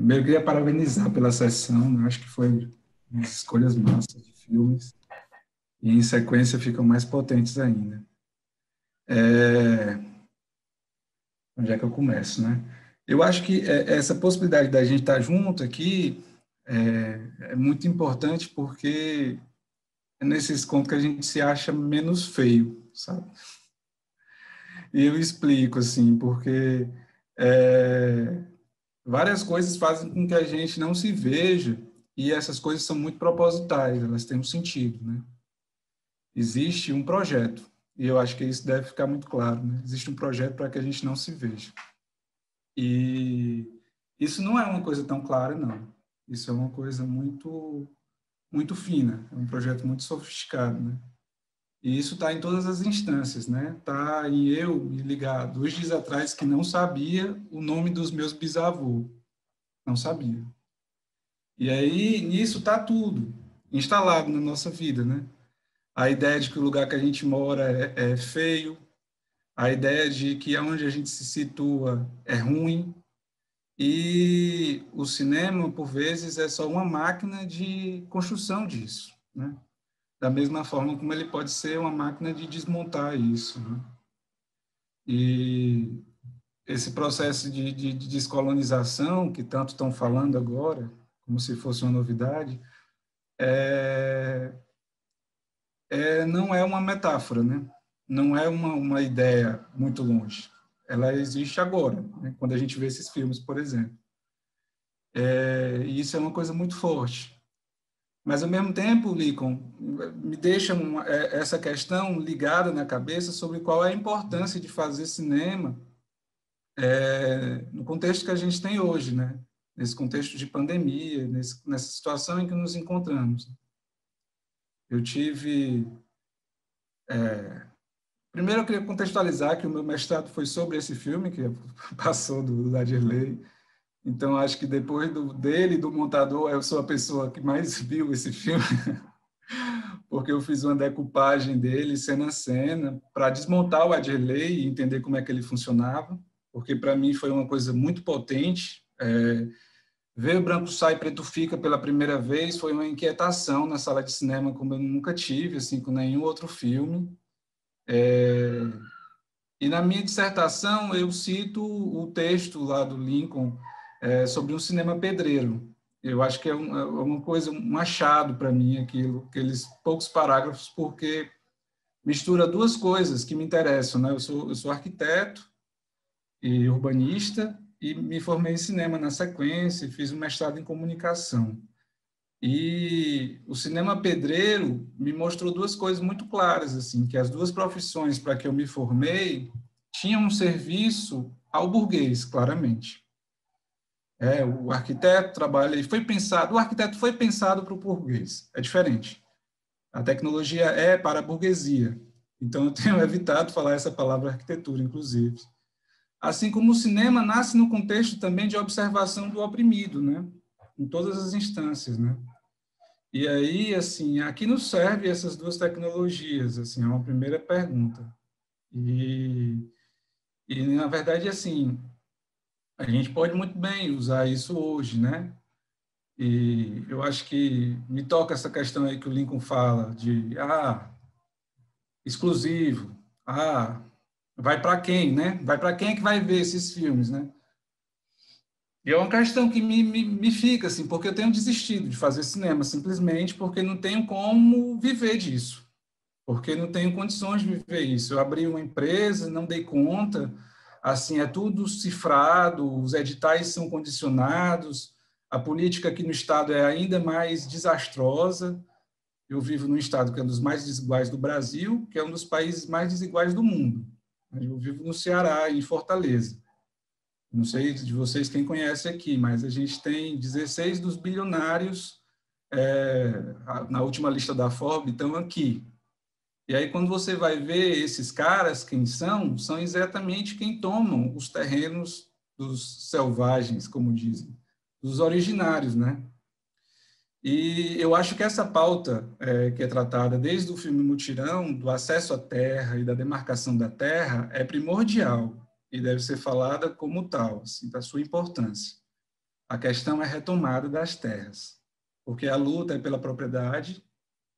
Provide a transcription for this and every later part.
Primeiro, queria parabenizar pela sessão, né? acho que foi umas escolhas massas de filmes, e em sequência ficam mais potentes ainda. É... Onde é que eu começo, né? Eu acho que é, essa possibilidade da gente estar junto aqui é, é muito importante porque é nesses contos que a gente se acha menos feio, sabe? E eu explico, assim, porque é, várias coisas fazem com que a gente não se veja e essas coisas são muito propositais, elas têm um sentido, né? Existe um projeto, e eu acho que isso deve ficar muito claro, né? Existe um projeto para que a gente não se veja. E isso não é uma coisa tão clara, não. Isso é uma coisa muito muito fina, é um projeto muito sofisticado, né? E isso está em todas as instâncias, né? Está em eu me ligar dois dias atrás que não sabia o nome dos meus bisavôs. Não sabia. E aí, nisso está tudo instalado na nossa vida, né? A ideia de que o lugar que a gente mora é, é feio, a ideia de que aonde a gente se situa é ruim, e o cinema, por vezes, é só uma máquina de construção disso, né? Da mesma forma como ele pode ser uma máquina de desmontar isso. Né? E esse processo de, de, de, descolonização, que tanto estão falando agora, como se fosse uma novidade, é, é, não é uma metáfora, né? não é uma, uma ideia muito longe. Ela existe agora, né? quando a gente vê esses filmes, por exemplo. É, e isso é uma coisa muito forte. Mas, ao mesmo tempo, Lincoln, me deixa uma, é, essa questão ligada na cabeça sobre qual é a importância de fazer cinema é, no contexto que a gente tem hoje, né? nesse contexto de pandemia, nesse, nessa situação em que nos encontramos. Eu tive. É, primeiro, eu queria contextualizar que o meu mestrado foi sobre esse filme, que passou do, Ladirley. Então, acho que depois do, dele, do montador, eu sou a pessoa que mais viu esse filme, porque eu fiz uma decupagem dele, cena a cena, para desmontar o Adderley e entender como é que ele funcionava, porque para mim foi uma coisa muito potente. É, ver o Branco Sai, Preto Fica pela primeira vez foi uma inquietação na sala de cinema como eu nunca tive, assim, com nenhum outro filme. É, e na minha dissertação eu cito o texto lá do Lincoln, é, sobre um cinema pedreiro. Eu acho que é, um, é uma coisa, um achado para mim aquilo, aqueles poucos parágrafos, porque mistura duas coisas que me interessam. Né? Eu, sou, eu sou arquiteto e urbanista e me formei em cinema na sequência e fiz um mestrado em comunicação. E o cinema pedreiro me mostrou duas coisas muito claras, assim, que as duas profissões para que eu me formei tinham um serviço ao burguês, claramente. É, o arquiteto trabalha, ele foi pensado, o arquiteto foi pensado para o burguês, é diferente. A tecnologia é para a burguesia, então eu tenho evitado falar essa palavra arquitetura, inclusive. Assim como o cinema nasce no contexto também de observação do oprimido, né? Em todas as instâncias, né? E aí, assim, aqui nos serve essas duas tecnologias, assim, é uma primeira pergunta. E, e na verdade, assim, a gente pode muito bem usar isso hoje, né? E eu acho que me toca essa questão aí que o Lincoln fala de ah, exclusivo, ah, vai para quem, né? Vai para quem é que vai ver esses filmes, né? E é uma questão que me, me, me fica, assim, porque eu tenho desistido de fazer cinema, simplesmente porque não tenho como viver disso, porque não tenho condições de viver isso. Eu abri uma empresa, não dei conta, assim, é tudo cifrado, os editais são condicionados, a política aqui no Estado é ainda mais desastrosa. Eu vivo num Estado que é um dos mais desiguais do Brasil, que é um dos países mais desiguais do mundo. Eu vivo no Ceará, em Fortaleza. Não sei de vocês quem conhece aqui, mas a gente tem 16 dos bilionários é, na última lista da Forbes estão aqui. E aí, quando você vai ver esses caras, quem são, são exatamente quem tomam os terrenos dos selvagens, como dizem, dos originários, né? E eu acho que essa pauta é, que é tratada desde o filme Mutirão, do acesso à terra e da demarcação da terra, é primordial e deve ser falada como tal, assim, da sua importância. A questão é retomada das terras, porque a luta é pela propriedade,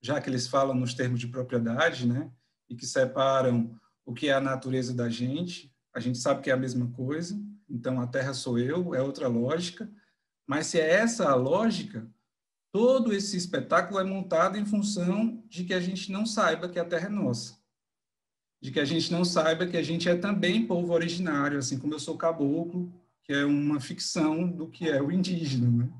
já que eles falam nos termos de propriedade, né? E que separam o que é a natureza da gente, a gente sabe que é a mesma coisa, então a terra sou eu, é outra lógica, mas se é essa a lógica, todo esse espetáculo é montado em função de que a gente não saiba que a terra é nossa. De que a gente não saiba que a gente é também povo originário, assim como eu sou caboclo, que é uma ficção do que é o indígena, né?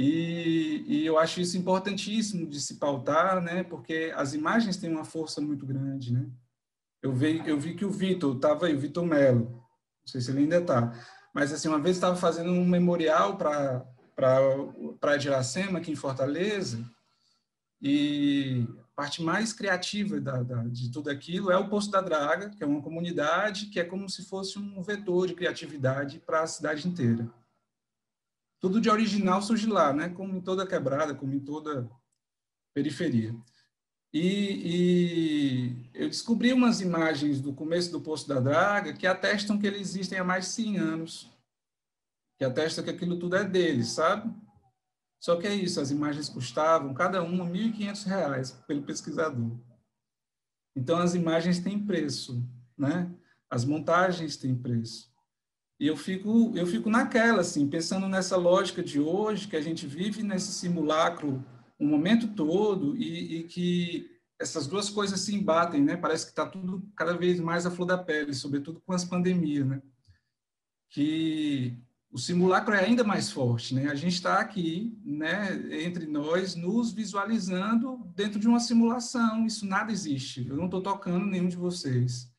E, e, eu acho isso importantíssimo de se pautar, né? Porque as imagens têm uma força muito grande, né? Eu vi, eu vi que o Vitor estava aí, o Vitor Melo, não sei se ele ainda está, mas assim uma vez estava fazendo um memorial para para de Iracema aqui em Fortaleza e a parte mais criativa da, da, de tudo aquilo é o Poço da Draga, que é uma comunidade que é como se fosse um vetor de criatividade para a cidade inteira. Tudo de original surge lá, né? Como em toda quebrada, como em toda periferia. E, e, eu descobri umas imagens do começo do Poço da Draga que atestam que eles existem há mais de 100 anos, que atestam que aquilo tudo é deles, sabe? Só que é isso, as imagens custavam cada uma R$ 1.500 pelo pesquisador. Então as imagens têm preço, né? As montagens têm preço. E eu fico eu fico naquela assim, pensando nessa lógica de hoje que a gente vive nesse simulacro o momento todo e, e, que essas duas coisas se embatem, né? Parece que está tudo cada vez mais à flor da pele, sobretudo com as pandemias, né? Que o simulacro é ainda mais forte, né? A gente está aqui, né, entre nós, nos visualizando dentro de uma simulação. Isso nada existe. Eu não estou tocando nenhum de vocês.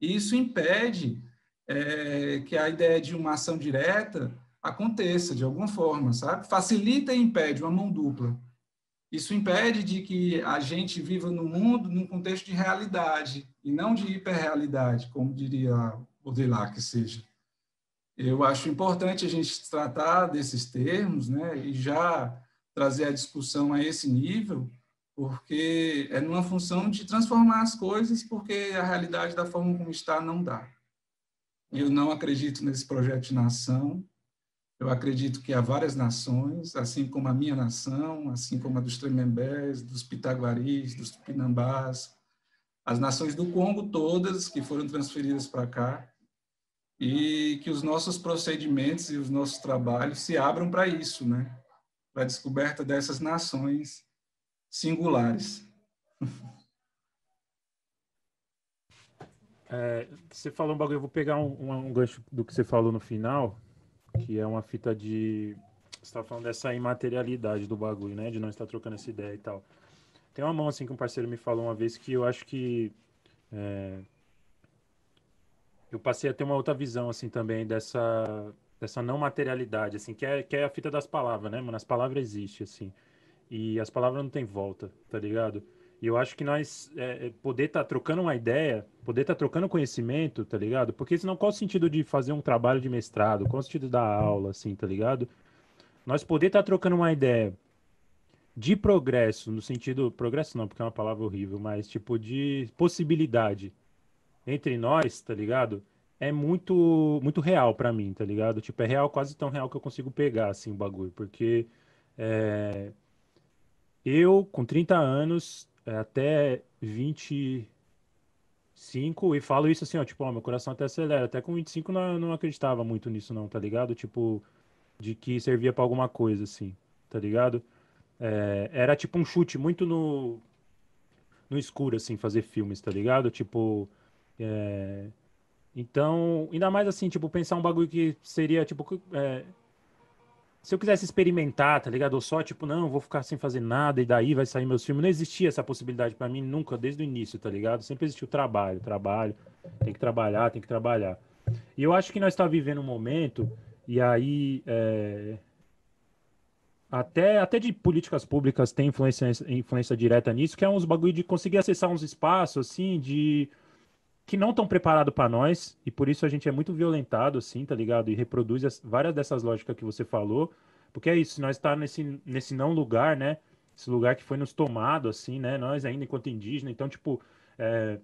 E isso impede é, que a ideia de uma ação direta aconteça de alguma forma, sabe? Facilita e impede uma mão dupla. Isso impede de que a gente viva no mundo num contexto de realidade e não de hiperrealidade, como diria Baudelaire que seja. Eu acho importante a gente tratar desses termos, né, e já trazer a discussão a esse nível, porque é numa função de transformar as coisas, porque a realidade da forma como está não dá. Eu não acredito nesse projeto de nação, eu acredito que há várias nações, assim como a minha nação, assim como a dos Tremembés, dos Pitaguaris, dos Tupinambás, as nações do Congo todas que foram transferidas para cá, e que os nossos procedimentos e os nossos trabalhos se abram para isso, né? Para a descoberta dessas nações singulares. É, você falou um bagulho, eu vou pegar um, um, um gancho do que você falou no final, que é uma fita de. Você tá falando dessa imaterialidade do bagulho, né? De não estar trocando essa ideia e tal. Tem uma mão assim que um parceiro me falou uma vez que eu acho que. É... Eu passei a ter uma outra visão, assim, também dessa, dessa não materialidade, assim, que é, que é a fita das palavras, né, mano? As palavras existem, assim. E as palavras não têm volta, tá ligado? E eu acho que nós é, é poder estar tá trocando uma ideia, poder estar tá trocando conhecimento, tá ligado? Porque senão qual o sentido de fazer um trabalho de mestrado? Qual o sentido da aula, assim, tá ligado? Nós poder estar tá trocando uma ideia de progresso, no sentido. Progresso não, porque é uma palavra horrível, mas tipo de possibilidade entre nós, tá ligado? É muito muito real para mim, tá ligado? Tipo, é real, quase tão real que eu consigo pegar, assim, o bagulho. Porque é, eu, com 30 anos, até 25 e falo isso assim, ó, tipo, ó, meu coração até acelera. Até com 25 não, não acreditava muito nisso não, tá ligado? Tipo, de que servia para alguma coisa, assim, tá ligado? É, era tipo um chute muito no, no escuro, assim, fazer filmes, tá ligado? Tipo, é... Então, ainda mais assim, tipo, pensar um bagulho que seria, tipo, é se eu quisesse experimentar, tá ligado? Ou só, tipo, não, vou ficar sem fazer nada e daí vai sair meus filmes. Não existia essa possibilidade para mim nunca, desde o início, tá ligado? Sempre existiu trabalho, trabalho, tem que trabalhar, tem que trabalhar. E eu acho que nós estamos tá vivendo um momento, e aí. É... Até, até de políticas públicas tem influência, influência direta nisso, que é uns bagulho de conseguir acessar uns espaços, assim, de que não estão preparados para nós, e por isso a gente é muito violentado, assim, tá ligado? E reproduz as, várias dessas lógicas que você falou, porque é isso, nós está nesse, nesse não lugar, né? Esse lugar que foi nos tomado, assim, né? Nós ainda enquanto indígena, então, tipo, é,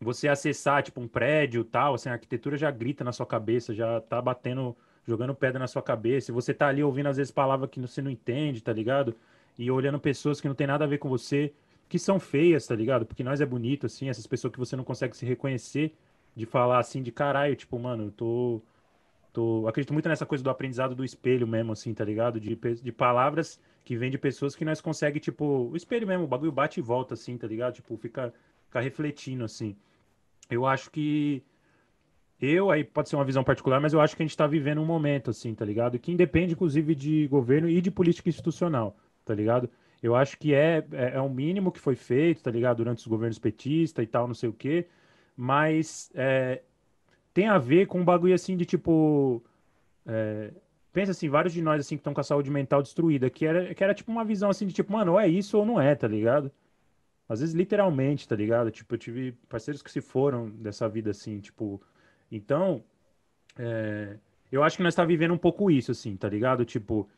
você acessar, tipo, um prédio tal, assim, a arquitetura já grita na sua cabeça, já tá batendo jogando pedra na sua cabeça, e você tá ali ouvindo às vezes palavras que você não entende, tá ligado? E olhando pessoas que não tem nada a ver com você, que são feias, tá ligado? Porque nós é bonito, assim, essas pessoas que você não consegue se reconhecer, de falar assim, de caralho, tipo, mano, eu tô. tô... Acredito muito nessa coisa do aprendizado do espelho mesmo, assim, tá ligado? De, de palavras que vêm de pessoas que nós consegue, tipo, o espelho mesmo, o bagulho bate e volta, assim, tá ligado? Tipo, fica, fica refletindo, assim. Eu acho que eu, aí pode ser uma visão particular, mas eu acho que a gente está vivendo um momento, assim, tá ligado? Que independe, inclusive, de governo e de política institucional, tá ligado? Eu acho que é, é, é o mínimo que foi feito, tá ligado? Durante os governos petistas e tal, não sei o quê, mas é, tem a ver com um bagulho, assim, de tipo... É, pensa assim, vários de nós, assim, que estão com a saúde mental destruída, que era, que era tipo uma visão, assim, de tipo, mano, ou é isso ou não é, tá ligado? Às vezes, literalmente, tá ligado? Tipo, eu tive parceiros que se foram dessa vida, assim, tipo então, é, eu acho que nós está vivendo um pouco isso, assim, tá ligado? Tipo,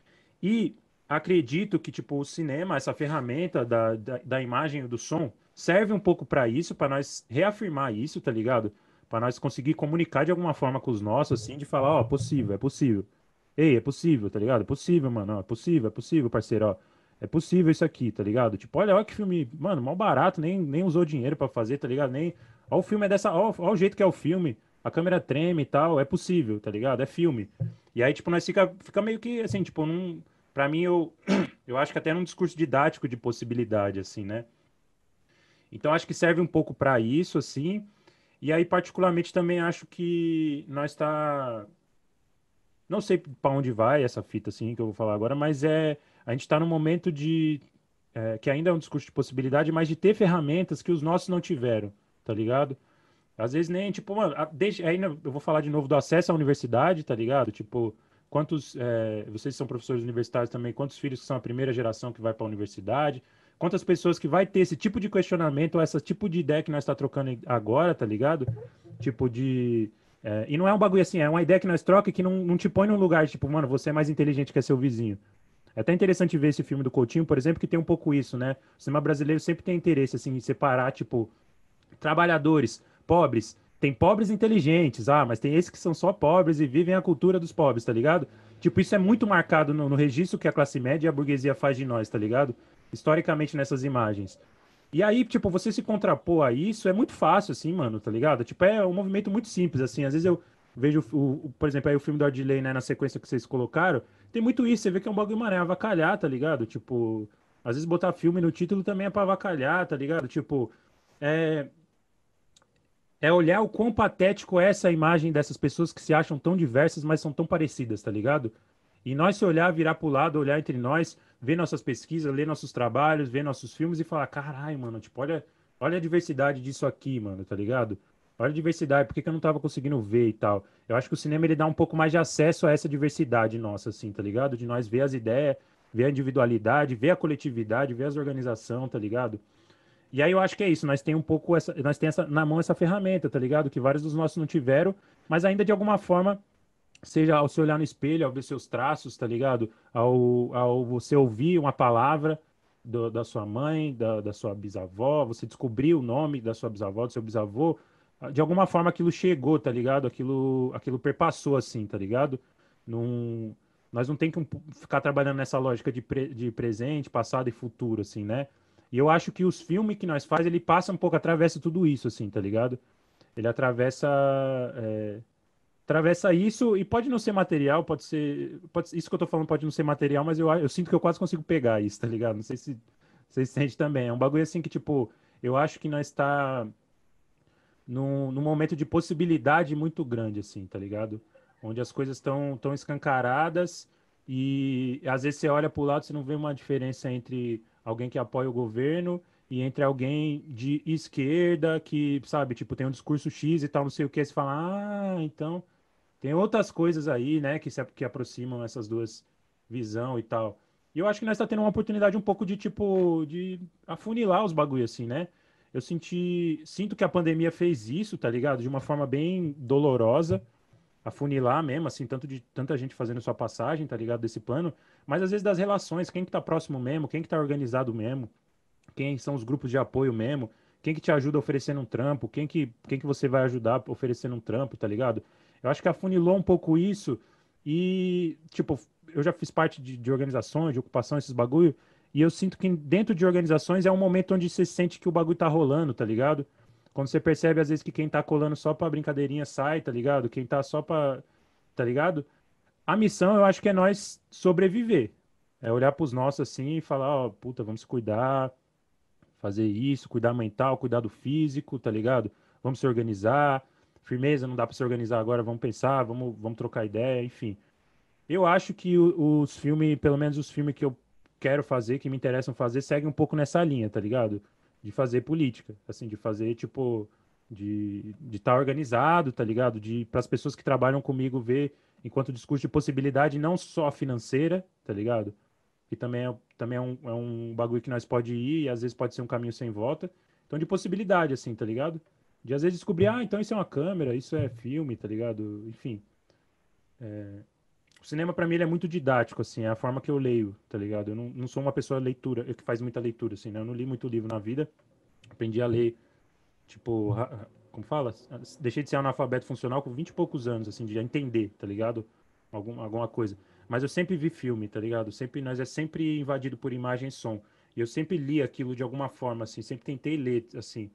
e acredito que, tipo, o cinema, essa ferramenta da, da, da imagem e do som, serve um pouco para isso, para nós reafirmar isso, tá ligado? Para nós conseguir comunicar de alguma forma com os nossos, assim, de falar, ó, oh, possível, é possível. Ei, é possível, tá ligado? É possível, mano, é possível, é possível, parceiro, ó. É possível isso aqui, tá ligado? Tipo, olha, olha que filme, mano, mal barato, nem, nem usou dinheiro para fazer, tá ligado? Nem, ó, o filme é dessa, ó, ó o jeito que é o filme a câmera treme e tal, é possível, tá ligado? É filme. E aí, tipo, nós fica, fica meio que, assim, tipo, num... Pra mim, eu, eu acho que até num discurso didático de possibilidade, assim, né? Então, acho que serve um pouco para isso, assim. E aí, particularmente, também acho que nós tá... Não sei para onde vai essa fita, assim, que eu vou falar agora, mas é... A gente tá num momento de... É, que ainda é um discurso de possibilidade, mas de ter ferramentas que os nossos não tiveram, tá ligado? Às vezes nem, tipo, mano, desde, aí eu vou falar de novo do acesso à universidade, tá ligado? Tipo, quantos, é, vocês são professores universitários também, quantos filhos são a primeira geração que vai para a universidade? Quantas pessoas que vai ter esse tipo de questionamento ou esse tipo de ideia que nós está trocando agora, tá ligado? Tipo de... É, e não é um bagulho assim, é uma ideia que nós troca que não, não te põe num lugar, tipo, mano, você é mais inteligente que seu vizinho. É até interessante ver esse filme do Coutinho, por exemplo, que tem um pouco isso, né? O cinema brasileiro sempre tem interesse, assim, em separar, tipo, trabalhadores pobres. Tem pobres inteligentes, ah, mas tem esses que são só pobres e vivem a cultura dos pobres, tá ligado? Tipo, isso é muito marcado no, no registro que a classe média e a burguesia faz de nós, tá ligado? Historicamente nessas imagens. E aí, tipo, você se contrapor a isso é muito fácil, assim, mano, tá ligado? Tipo, é um movimento muito simples, assim. Às vezes eu vejo, o, o por exemplo, aí o filme do Ardilei, né, na sequência que vocês colocaram, tem muito isso. Você vê que é um bagulho, mano, é avacalhar, tá ligado? Tipo, às vezes botar filme no título também é pra avacalhar, tá ligado? Tipo, é, é olhar o quão patético é essa imagem dessas pessoas que se acham tão diversas, mas são tão parecidas, tá ligado? E nós se olhar, virar pro lado, olhar entre nós, ver nossas pesquisas, ler nossos trabalhos, ver nossos filmes e falar, caralho, mano, tipo, olha, olha a diversidade disso aqui, mano, tá ligado? Olha a diversidade, por que, que eu não tava conseguindo ver e tal? Eu acho que o cinema ele dá um pouco mais de acesso a essa diversidade nossa, assim, tá ligado? De nós ver as ideias, ver a individualidade, ver a coletividade, ver as organizações, tá ligado? E aí eu acho que é isso, nós tem um pouco essa, nós tem essa, na mão essa ferramenta, tá ligado? Que vários dos nossos não tiveram, mas ainda de alguma forma, seja ao se olhar no espelho, ao ver seus traços, tá ligado? Ao, ao você ouvir uma palavra do, da sua mãe, da, da sua bisavó, você descobrir o nome da sua bisavó, do seu bisavô, de alguma forma aquilo chegou, tá ligado? Aquilo, aquilo perpassou assim, tá ligado? Num, nós não tem que ficar trabalhando nessa lógica de, pre, de presente, passado e futuro, assim, né? E eu acho que os filmes que nós faz, ele passa um pouco, atravessa tudo isso, assim, tá ligado? Ele atravessa. É, atravessa isso e pode não ser material, pode ser. Pode, isso que eu tô falando pode não ser material, mas eu, eu sinto que eu quase consigo pegar isso, tá ligado? Não sei se vocês sentem também. É um bagulho assim que, tipo, eu acho que nós está num, num momento de possibilidade muito grande, assim, tá ligado? Onde as coisas estão tão escancaradas e às vezes você olha pro lado e você não vê uma diferença entre alguém que apoia o governo e entre alguém de esquerda que, sabe, tipo, tem um discurso X e tal, não sei o que, você fala, ah, então tem outras coisas aí, né, que se que aproximam essas duas visão e tal. E eu acho que nós está tendo uma oportunidade um pouco de, tipo, de afunilar os bagulhos, assim, né? Eu senti, sinto que a pandemia fez isso, tá ligado? De uma forma bem dolorosa, afunilar mesmo, assim, tanto de tanta gente fazendo sua passagem, tá ligado? Desse plano, mas às vezes das relações, quem que tá próximo mesmo, quem que tá organizado mesmo, quem são os grupos de apoio mesmo, quem que te ajuda oferecendo um trampo, quem que, quem que você vai ajudar oferecendo um trampo, tá ligado? Eu acho que afunilou um pouco isso E, tipo, eu já fiz parte de, de organizações, de ocupação, esses bagulho. E eu sinto que dentro de organizações é um momento onde você sente que o bagulho tá rolando, tá ligado? Quando você percebe, às vezes, que quem tá colando só pra brincadeirinha sai, tá ligado? Quem tá só pra. Tá ligado? A missão, eu acho que é nós sobreviver. É olhar pros nossos assim e falar, ó, oh, puta, vamos cuidar, fazer isso, cuidar mental, cuidar do físico, tá ligado? Vamos se organizar. Firmeza, não dá pra se organizar agora, vamos pensar, vamos, vamos trocar ideia, enfim. Eu acho que os filmes, pelo menos os filmes que eu quero fazer, que me interessam fazer, seguem um pouco nessa linha, tá ligado? De fazer política, assim, de fazer, tipo, de estar tá organizado, tá ligado? De para as pessoas que trabalham comigo ver enquanto discurso de possibilidade não só financeira, tá ligado? Que também é, também é, um, é um bagulho que nós pode ir e às vezes pode ser um caminho sem volta. Então, de possibilidade, assim, tá ligado? De às vezes descobrir, ah, então isso é uma câmera, isso é filme, tá ligado? Enfim. É, o cinema, para mim, ele é muito didático, assim, é a forma que eu leio, tá ligado? Eu não, não sou uma pessoa leitura, que faz muita leitura, assim, né? Eu não li muito livro na vida, aprendi a ler, tipo, como fala? Deixei de ser analfabeto funcional com 20 e poucos anos, assim, de entender, tá ligado? Algum, alguma coisa. Mas eu sempre vi filme, tá ligado? Sempre, nós é sempre invadido por imagem e som. E eu sempre li aquilo de alguma forma, assim, sempre tentei ler, assim.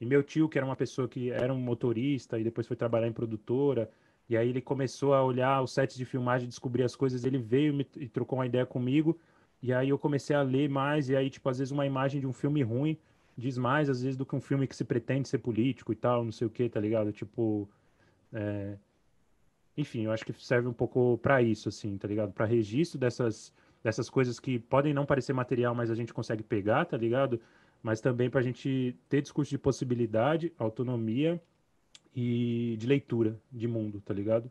E meu tio, que era uma pessoa que era um motorista e depois foi trabalhar em produtora, e aí ele começou a olhar os sets de filmagem, descobrir as coisas, ele veio me, e trocou uma ideia comigo, e aí eu comecei a ler mais, e aí, tipo, às vezes uma imagem de um filme ruim diz mais, às vezes, do que um filme que se pretende ser político e tal, não sei o que, tá ligado? Tipo, é... enfim, eu acho que serve um pouco para isso, assim, tá ligado? Para registro dessas, dessas coisas que podem não parecer material, mas a gente consegue pegar, tá ligado? Mas também pra gente ter discurso de possibilidade, autonomia e de leitura de mundo, tá ligado?